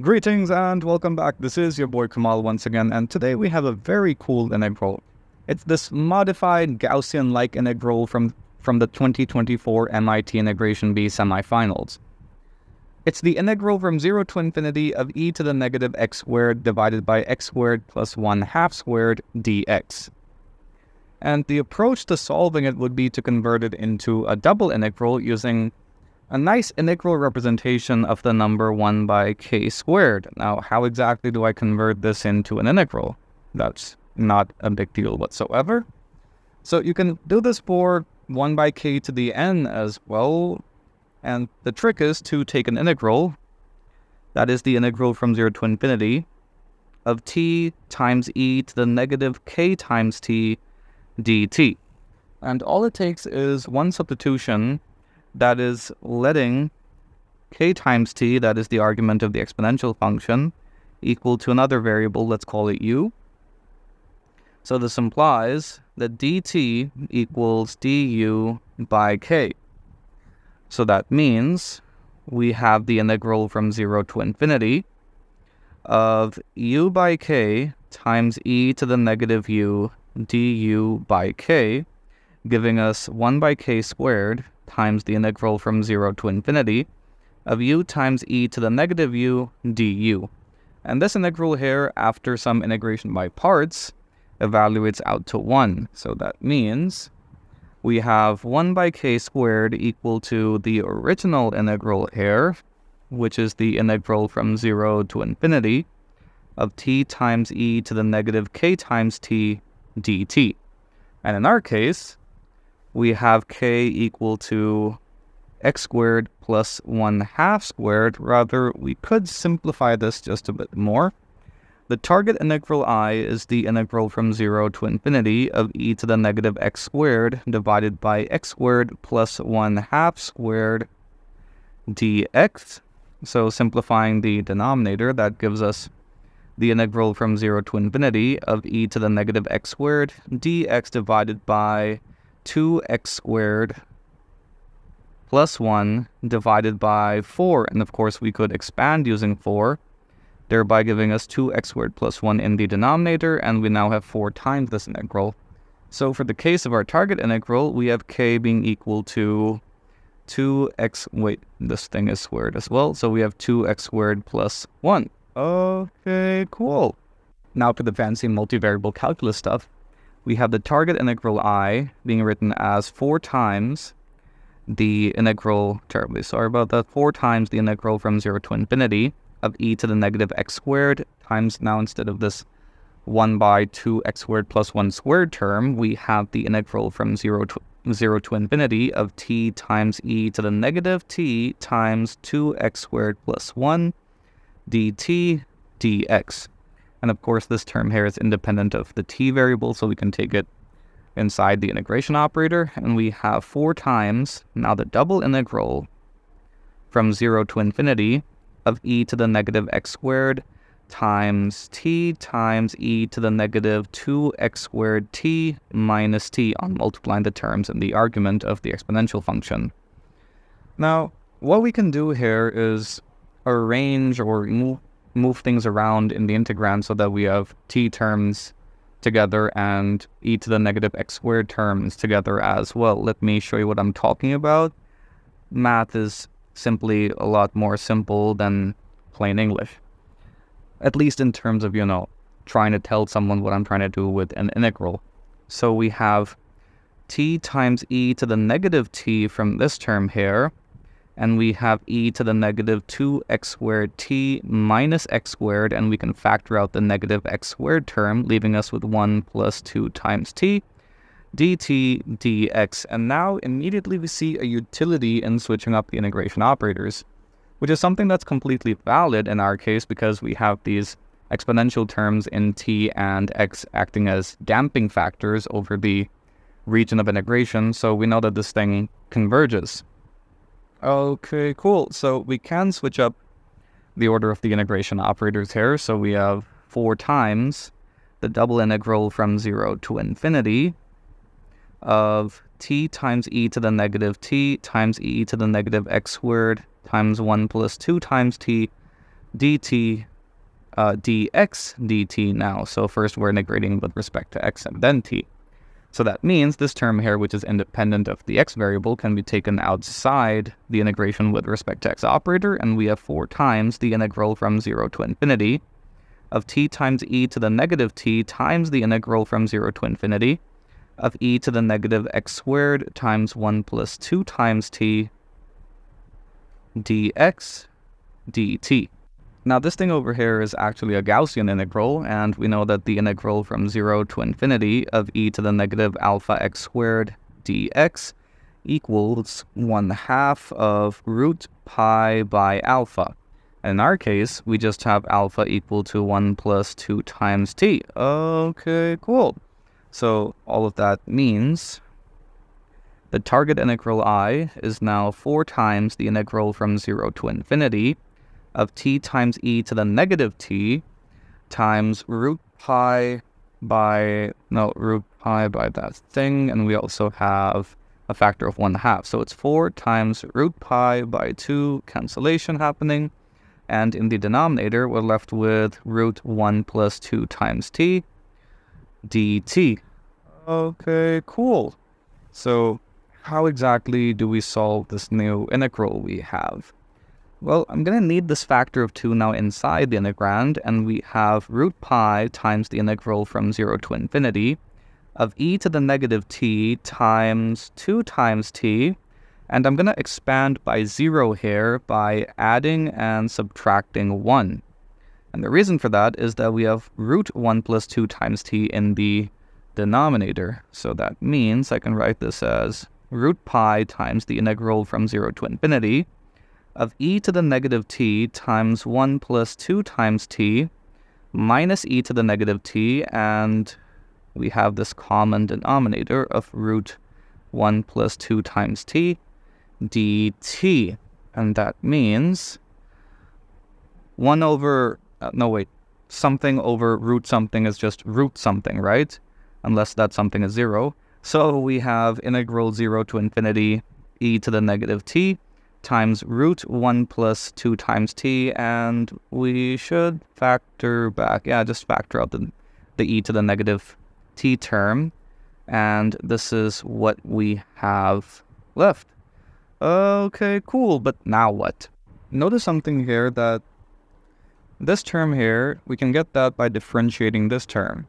Greetings and welcome back. This is your boy Kamaal once again, and today we have a very cool integral. It's this modified Gaussian-like integral from, from the 2024 MIT Integration Bee semifinals. It's the integral from 0 to infinity of e to the negative x squared divided by x squared plus 1 half squared dx. And the approach to solving it would be to convert it into a double integral using a nice integral representation of the number 1 by k squared. Now, how exactly do I convert this into an integral? That's not a big deal whatsoever. So you can do this for 1 by k to the n as well. And the trick is to take an integral, that is the integral from 0 to infinity, of t times e to the negative k times t dt. And all it takes is one substitution that is letting k times t, that is the argument of the exponential function, equal to another variable, let's call it u. So this implies that dt equals du by k. So that means we have the integral from 0 to infinity of u by k times e to the negative u du by k, giving us 1 by k squared times the integral from 0 to infinity of u times e to the negative u du. And this integral here, after some integration by parts, evaluates out to 1. So that means we have 1 by k squared equal to the original integral here, which is the integral from 0 to infinity of t times e to the negative k times t dt. And in our case, we have k equal to x squared plus 1 half squared. Rather, we could simplify this just a bit more. The target integral i is the integral from 0 to infinity of e to the negative x squared divided by x squared plus 1 half squared dx. So simplifying the denominator, that gives us the integral from 0 to infinity of e to the negative x squared dx divided by 2x squared plus 1 divided by 4. And of course, we could expand using 4, thereby giving us 2x squared plus 1 in the denominator, and we now have 4 times this integral. So for the case of our target integral, we have k being equal to 2x, wait, this thing is squared as well, so we have 2x squared plus 1. Okay, cool. Now for the fancy multivariable calculus stuff, we have the target integral i being written as 4 times the integral, terribly sorry about that, 4 times the integral from 0 to infinity of e to the negative x squared times now instead of this 1 by 2x squared plus 1 squared term, we have the integral from 0 to 0 to infinity of t times e to the negative t times 2x squared plus 1 dt dx. And of course, this term here is independent of the t variable, so we can take it inside the integration operator. And we have 4 times, now the double integral from 0 to infinity of e to the negative x squared times t times e to the negative 2x squared t minus t on multiplying the terms in the argument of the exponential function. Now, what we can do here is arrange or move things around in the integrand so that we have t terms together and e to the negative x squared terms together as well. Let me show you what I'm talking about. Math is simply a lot more simple than plain English. At least in terms of, you know, trying to tell someone what I'm trying to do with an integral. So we have t times e to the negative t from this term here, and we have e to the negative 2x squared t minus x squared, and we can factor out the negative x squared term, leaving us with 1 plus 2 times t dt dx. And now immediately we see a utility in switching up the integration operators, which is something that's completely valid in our case because we have these exponential terms in t and x acting as damping factors over the region of integration, so we know that this thing converges. Okay, cool. So we can switch up the order of the integration operators here. So we have four times the double integral from 0 to infinity of t times e to the negative t times e to the negative x squared times 1 plus 2 times t dt uh, dx dt now. So first we're integrating with respect to x and then t. So that means this term here, which is independent of the x variable, can be taken outside the integration with respect to x operator, and we have 4 times the integral from 0 to infinity of t times e to the negative t times the integral from 0 to infinity of e to the negative x squared times 1 plus 2 times t dx dt. Now this thing over here is actually a Gaussian integral, and we know that the integral from 0 to infinity of e to the negative alpha x squared dx equals 1 half of root pi by alpha. In our case, we just have alpha equal to 1 plus 2 times t. Okay, cool. So all of that means the target integral i is now 4 times the integral from 0 to infinity of t times e to the negative t times root pi by, no, root pi by that thing, and we also have a factor of 1 half. So it's 4 times root pi by 2 cancellation happening, and in the denominator, we're left with root 1 plus 2 times t dt. Okay, cool. So how exactly do we solve this new integral we have? Well, I'm going to need this factor of 2 now inside the integrand, and we have root pi times the integral from 0 to infinity of e to the negative t times 2 times t, and I'm going to expand by 0 here by adding and subtracting 1. And the reason for that is that we have root 1 plus 2 times t in the denominator. So that means I can write this as root pi times the integral from 0 to infinity of e to the negative t times 1 plus 2 times t minus e to the negative t, and we have this common denominator of root 1 plus 2 times t dt. And that means 1 over, uh, no wait, something over root something is just root something, right? Unless that something is 0. So we have integral 0 to infinity e to the negative t times root 1 plus 2 times t, and we should factor back, yeah, just factor out the, the e to the negative t term, and this is what we have left. Okay, cool, but now what? Notice something here that this term here, we can get that by differentiating this term.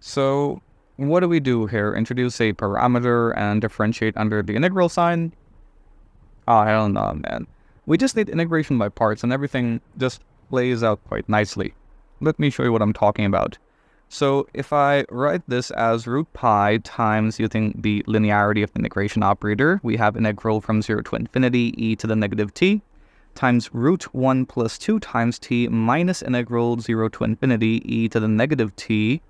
So what do we do here? Introduce a parameter and differentiate under the integral sign? Oh, hell no, man. We just need integration by parts and everything just plays out quite nicely. Let me show you what I'm talking about. So if I write this as root pi times using the linearity of the integration operator, we have integral from 0 to infinity e to the negative t times root 1 plus 2 times t minus integral 0 to infinity e to the negative t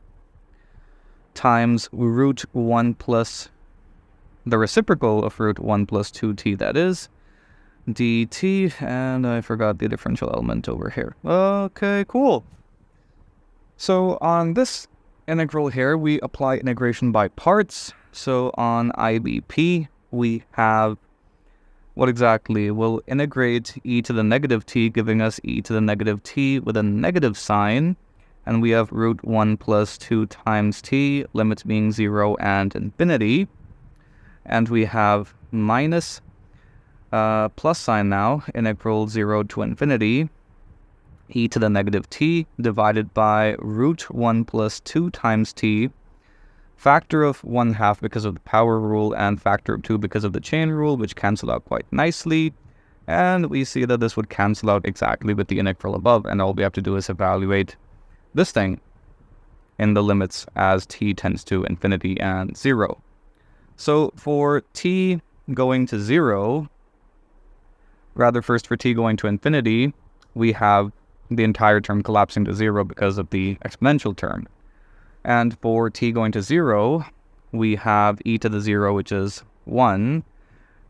times root 1 plus the reciprocal of root 1 plus 2t, that is, dt, and I forgot the differential element over here. Okay, cool. So on this integral here, we apply integration by parts. So on IBP, we have what exactly? We'll integrate e to the negative t, giving us e to the negative t with a negative sign. And we have root 1 plus 2 times t, limits being 0 and infinity and we have minus uh, plus sign now, integral 0 to infinity, e to the negative t divided by root 1 plus 2 times t, factor of 1 half because of the power rule, and factor of 2 because of the chain rule, which cancel out quite nicely. And we see that this would cancel out exactly with the integral above, and all we have to do is evaluate this thing in the limits as t tends to infinity and 0. So for t going to 0, rather first for t going to infinity, we have the entire term collapsing to 0 because of the exponential term. And for t going to 0, we have e to the 0, which is 1,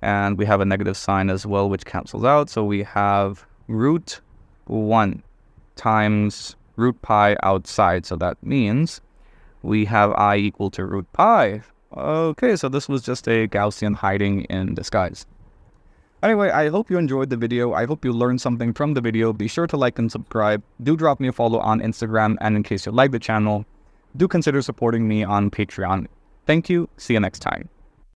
and we have a negative sign as well, which cancels out. So we have root 1 times root pi outside. So that means we have i equal to root pi Okay, so this was just a Gaussian hiding in disguise. Anyway, I hope you enjoyed the video. I hope you learned something from the video. Be sure to like and subscribe. Do drop me a follow on Instagram. And in case you like the channel, do consider supporting me on Patreon. Thank you. See you next time.